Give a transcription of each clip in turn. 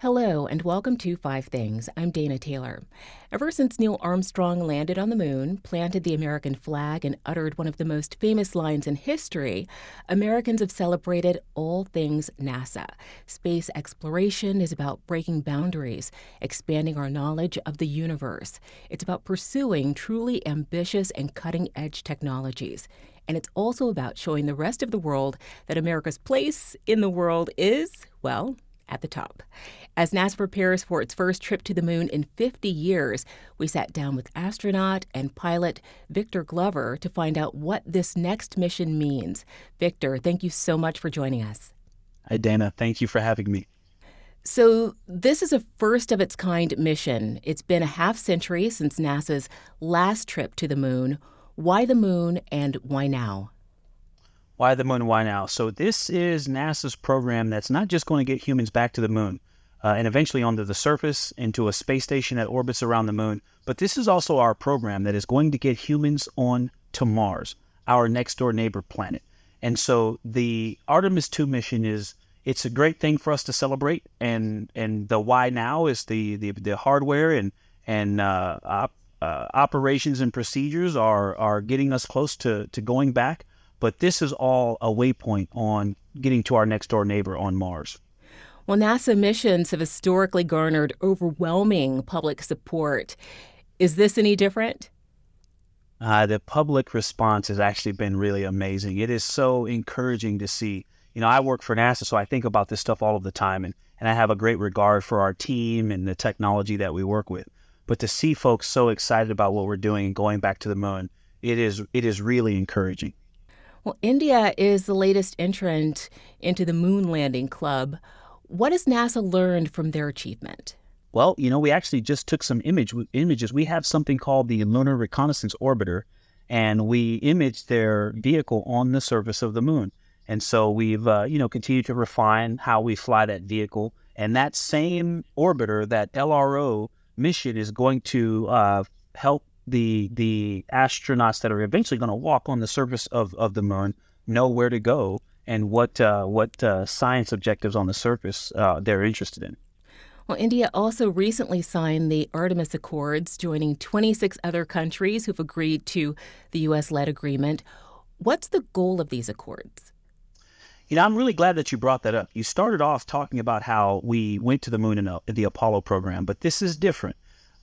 Hello, and welcome to Five Things. I'm Dana Taylor. Ever since Neil Armstrong landed on the moon, planted the American flag, and uttered one of the most famous lines in history, Americans have celebrated all things NASA. Space exploration is about breaking boundaries, expanding our knowledge of the universe. It's about pursuing truly ambitious and cutting edge technologies. And it's also about showing the rest of the world that America's place in the world is, well, at the top. As NASA prepares for its first trip to the moon in 50 years, we sat down with astronaut and pilot Victor Glover to find out what this next mission means. Victor, thank you so much for joining us. Hi, Dana. Thank you for having me. So, this is a first of its kind mission. It's been a half century since NASA's last trip to the moon. Why the moon and why now? Why the moon? Why now? So, this is NASA's program that's not just going to get humans back to the moon uh, and eventually onto the surface into a space station that orbits around the moon, but this is also our program that is going to get humans on to Mars, our next door neighbor planet. And so, the Artemis 2 mission is it's a great thing for us to celebrate and and the why now is the the, the hardware and and uh, op, uh, operations and procedures are are getting us close to to going back but this is all a waypoint on getting to our next door neighbor on Mars. Well, NASA missions have historically garnered overwhelming public support. Is this any different? Uh, the public response has actually been really amazing. It is so encouraging to see. You know, I work for NASA, so I think about this stuff all of the time, and, and I have a great regard for our team and the technology that we work with. But to see folks so excited about what we're doing and going back to the moon, it is it is really encouraging. Well, India is the latest entrant into the moon landing club. What has NASA learned from their achievement? Well, you know, we actually just took some image images. We have something called the Lunar Reconnaissance Orbiter, and we imaged their vehicle on the surface of the moon. And so we've, uh, you know, continued to refine how we fly that vehicle. And that same orbiter, that LRO mission, is going to uh, help the the astronauts that are eventually going to walk on the surface of, of the moon know where to go and what uh, what uh, science objectives on the surface uh, they're interested in. Well, India also recently signed the Artemis Accords, joining 26 other countries who've agreed to the U.S. led agreement. What's the goal of these accords? You know, I'm really glad that you brought that up. You started off talking about how we went to the moon in, the Apollo program, but this is different.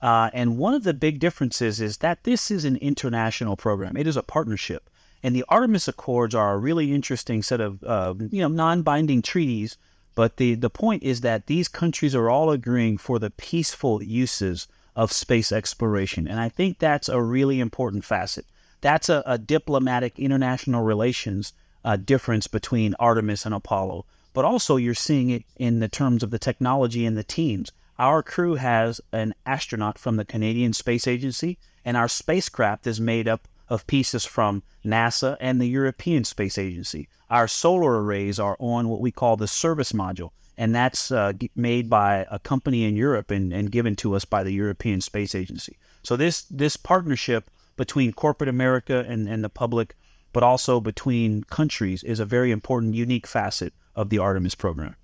Uh, and one of the big differences is that this is an international program. It is a partnership. And the Artemis Accords are a really interesting set of uh, you know non-binding treaties. But the, the point is that these countries are all agreeing for the peaceful uses of space exploration. And I think that's a really important facet. That's a, a diplomatic international relations uh, difference between Artemis and Apollo. But also, you're seeing it in the terms of the technology and the teams. Our crew has an astronaut from the Canadian Space Agency, and our spacecraft is made up of pieces from NASA and the European Space Agency. Our solar arrays are on what we call the service module, and that's uh, made by a company in Europe and, and given to us by the European Space Agency. So this this partnership between corporate America and, and the public, but also between countries, is a very important, unique facet of the Artemis program.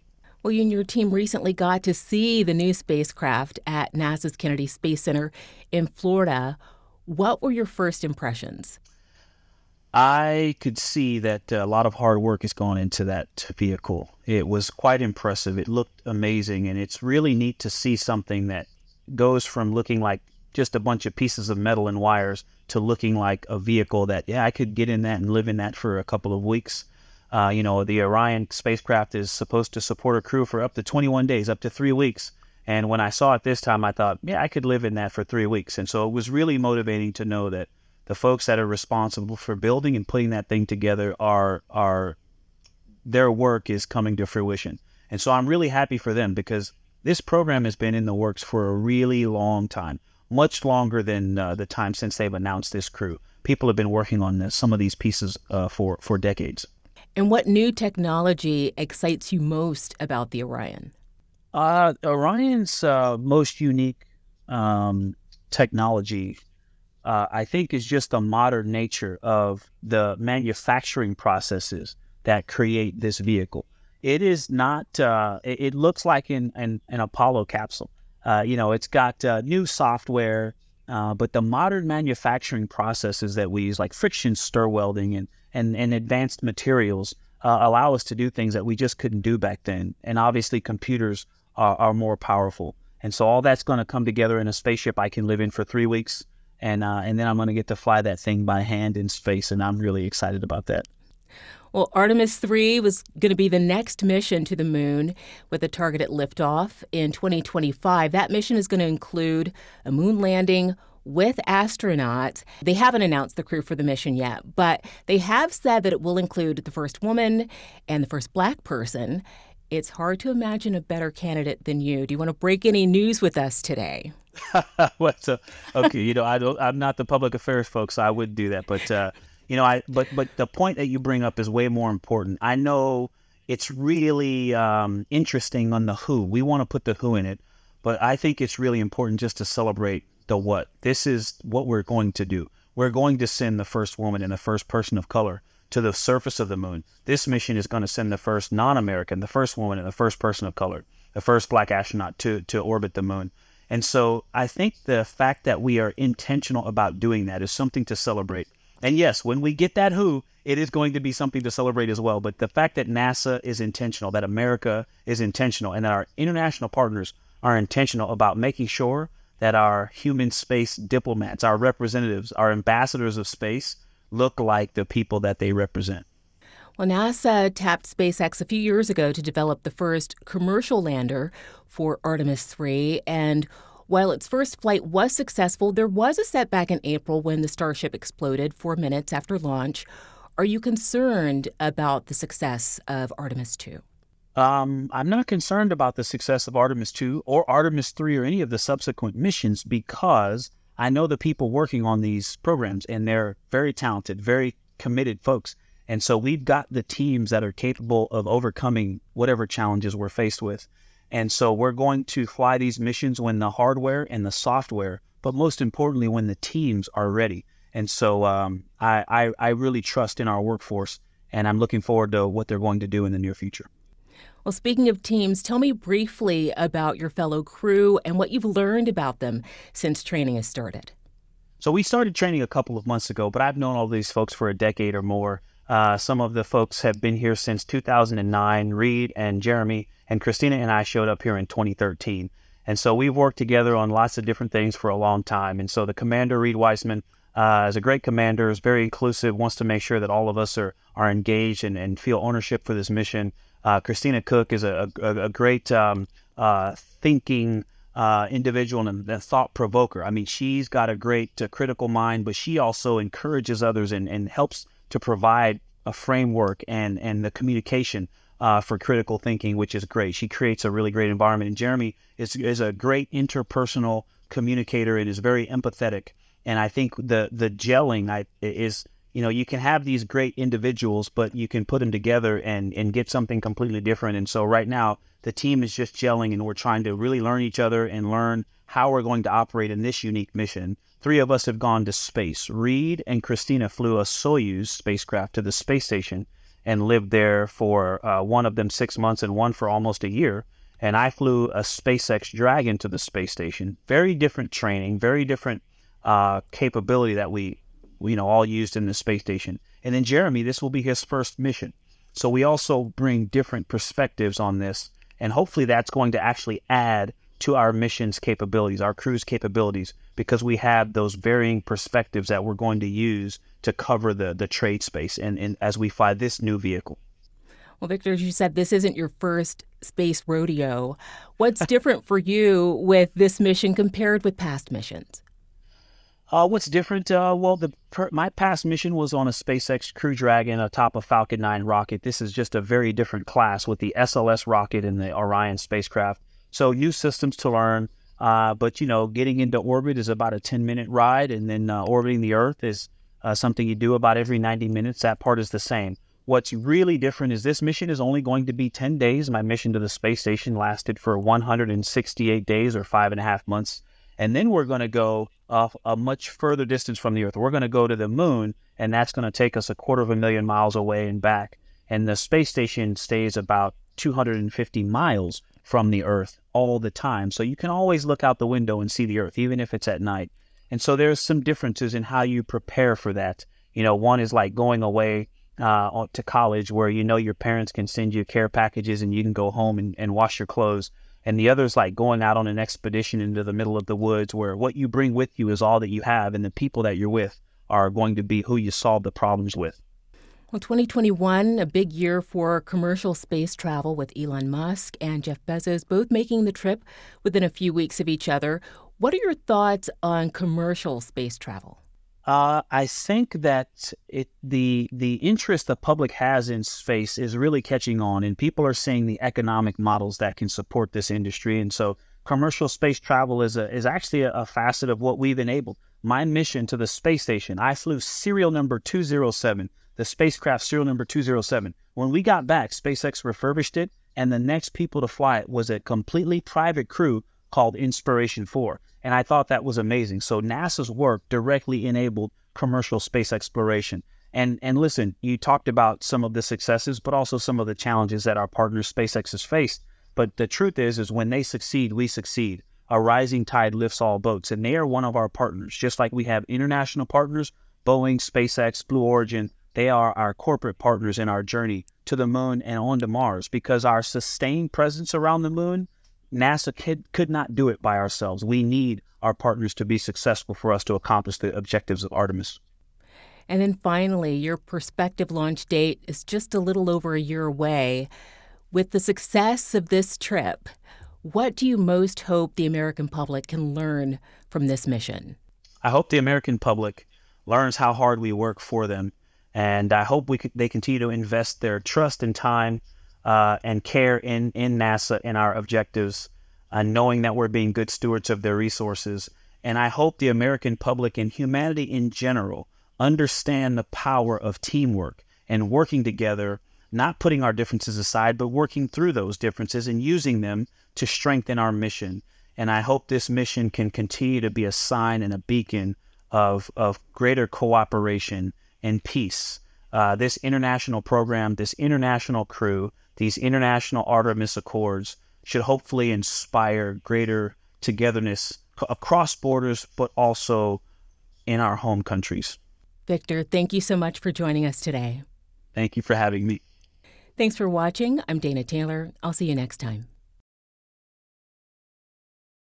Well, you and your team recently got to see the new spacecraft at NASA's Kennedy Space Center in Florida. What were your first impressions? I could see that a lot of hard work has gone into that vehicle. It was quite impressive. It looked amazing, and it's really neat to see something that goes from looking like just a bunch of pieces of metal and wires to looking like a vehicle that, yeah, I could get in that and live in that for a couple of weeks. Uh, you know, the Orion spacecraft is supposed to support a crew for up to 21 days, up to three weeks. And when I saw it this time, I thought, yeah, I could live in that for three weeks. And so it was really motivating to know that the folks that are responsible for building and putting that thing together are are their work is coming to fruition. And so I'm really happy for them because this program has been in the works for a really long time, much longer than uh, the time since they've announced this crew. People have been working on this, some of these pieces uh, for for decades. And what new technology excites you most about the Orion? Uh, Orion's uh, most unique um, technology, uh, I think, is just the modern nature of the manufacturing processes that create this vehicle. it is not. Uh, it, it, looks like an an, an Apollo capsule. Uh, you know, it's got uh, new software, but the modern manufacturing processes that we use, like friction stir welding and and, and advanced materials, uh, allow us to do things that we just couldn't do back then. And obviously, computers are, are more powerful. And so all that's going to come together in a spaceship I can live in for three weeks, and uh, and then I'm going to get to fly that thing by hand in space, and I'm really excited about that. Well, Artemis 3 was going to be the next mission to the moon with a targeted liftoff in 2025. That mission is going to include a moon landing with astronauts. They haven't announced the crew for the mission yet, but they have said that it will include the first woman and the first black person. It's hard to imagine a better candidate than you. Do you want to break any news with us today? well, so, okay, you know, I don't, I'm not the public affairs folks, so I wouldn't do that. But uh, you know, I but but the point that you bring up is way more important. I know it's really um, interesting on the who. We want to put the who in it, but I think it's really important just to celebrate the what. This is what we're going to do. We're going to send the first woman and the first person of color to the surface of the moon. This mission is going to send the first non-American, the first woman and the first person of color, the first black astronaut to to orbit the moon. And so I think the fact that we are intentional about doing that is something to celebrate. And yes, when we get that who, it is going to be something to celebrate as well. But the fact that NASA is intentional, that America is intentional, and that our international partners are intentional about making sure that our human space diplomats, our representatives, our ambassadors of space look like the people that they represent. Well, NASA tapped SpaceX a few years ago to develop the first commercial lander for Artemis 3. And while its first flight was successful, there was a setback in April when the Starship exploded four minutes after launch. Are you concerned about the success of Artemis 2? Um, I'm not concerned about the success of Artemis 2 or Artemis 3 or any of the subsequent missions because I know the people working on these programs and they're very talented, very committed folks. And so we've got the teams that are capable of overcoming whatever challenges we're faced with. And so we're going to fly these missions when the hardware and the software, but most importantly, when the teams are ready. And so um, I, I, I really trust in our workforce, and I'm looking forward to what they're going to do in the near future. Well, speaking of teams, tell me briefly about your fellow crew and what you've learned about them since training has started. So, we started training a couple of months ago, but I've known all these folks for a decade or more. Uh, some of the folks have been here since 2009. Reed and Jeremy and Christina and I showed up here in 2013. And so we've worked together on lots of different things for a long time. And so the commander, Reed Wiseman, uh, is a great commander, is very inclusive, wants to make sure that all of us are, are engaged and, and feel ownership for this mission. Uh, Christina Koch is a, a, a great um, uh, thinking uh, individual and a thought provoker. I mean, she's got a great uh, critical mind, but she also encourages others and, and helps to provide a framework and and the communication uh, for critical thinking, which is great. She creates a really great environment. And Jeremy is is a great interpersonal communicator and is very empathetic. And I think the the gelling I, is you know you can have these great individuals, but you can put them together and and get something completely different. And so right now the team is just gelling, and we're trying to really learn each other and learn how we're going to operate in this unique mission. Three of us have gone to space. Reed and Christina flew a Soyuz spacecraft to the space station and lived there for uh, one of them six months and one for almost a year. And I flew a SpaceX Dragon to the space station. Very different training, very different uh, capability that we, you know, all used in the space station. And then Jeremy, this will be his first mission. So we also bring different perspectives on this. And hopefully that's going to actually add to our mission's capabilities, our crew's capabilities, because we have those varying perspectives that we're going to use to cover the, the trade space and, and as we fly this new vehicle. Well, Victor, as you said, this isn't your first space rodeo. What's different for you with this mission compared with past missions? Uh, what's different? Uh, well, the my past mission was on a SpaceX Crew Dragon atop a Falcon 9 rocket. This is just a very different class with the SLS rocket and the Orion spacecraft. So new systems to learn. Uh, but you know, getting into orbit is about a 10 minute ride, and then uh, orbiting the Earth is uh, something you do about every 90 minutes. That part is the same. What's really different is this mission is only going to be 10 days. My mission to the space station lasted for 168 days or five and a half months. And then we're going to go off a much further distance from the Earth. We're going to go to the moon, and that's going to take us a quarter of a million miles away and back. And the space station stays about 250 miles from the Earth all the time. So you can always look out the window and see the Earth, even if it's at night. And so there's some differences in how you prepare for that. You know, one is like going away uh, to college where you know your parents can send you care packages and you can go home and, and wash your clothes. And the other is like going out on an expedition into the middle of the woods where what you bring with you is all that you have, and the people that you're with are going to be who you solve the problems with. Well, 2021, a big year for commercial space travel with Elon Musk and Jeff Bezos both making the trip within a few weeks of each other. What are your thoughts on commercial space travel? Uh, I think that it the the interest the public has in space is really catching on, and people are seeing the economic models that can support this industry. And so, commercial space travel is a is actually a, a facet of what we've enabled. My mission to the space station, I flew serial number two zero seven, the spacecraft serial number two zero seven. When we got back, SpaceX refurbished it, and the next people to fly it was a completely private crew called Inspiration 4. And I thought that was amazing. So NASA's work directly enabled commercial space exploration. And and listen, you talked about some of the successes, but also some of the challenges that our partner SpaceX has faced. But the truth is, is when they succeed, we succeed. A rising tide lifts all boats, and they are one of our partners. Just like we have international partners, Boeing, SpaceX, Blue Origin, they are our corporate partners in our journey to the moon and on to Mars because our sustained presence around the moon NASA could, could not do it by ourselves. We need our partners to be successful for us to accomplish the objectives of Artemis. And then finally, your prospective launch date is just a little over a year away. With the success of this trip, what do you most hope the American public can learn from this mission? I hope the American public learns how hard we work for them, and I hope we could, they continue to invest their trust and time uh, and care in, in NASA and our objectives, uh, knowing that we're being good stewards of their resources. And I hope the American public and humanity in general understand the power of teamwork and working together, not putting our differences aside, but working through those differences and using them to strengthen our mission. And I hope this mission can continue to be a sign and a beacon of, of greater cooperation and peace. Uh, this international program, this international crew, these international Artemis Accords should hopefully inspire greater togetherness across borders, but also in our home countries. Victor, thank you so much for joining us today. Thank you for having me. Thanks for watching. I'm Dana Taylor. I'll see you next time.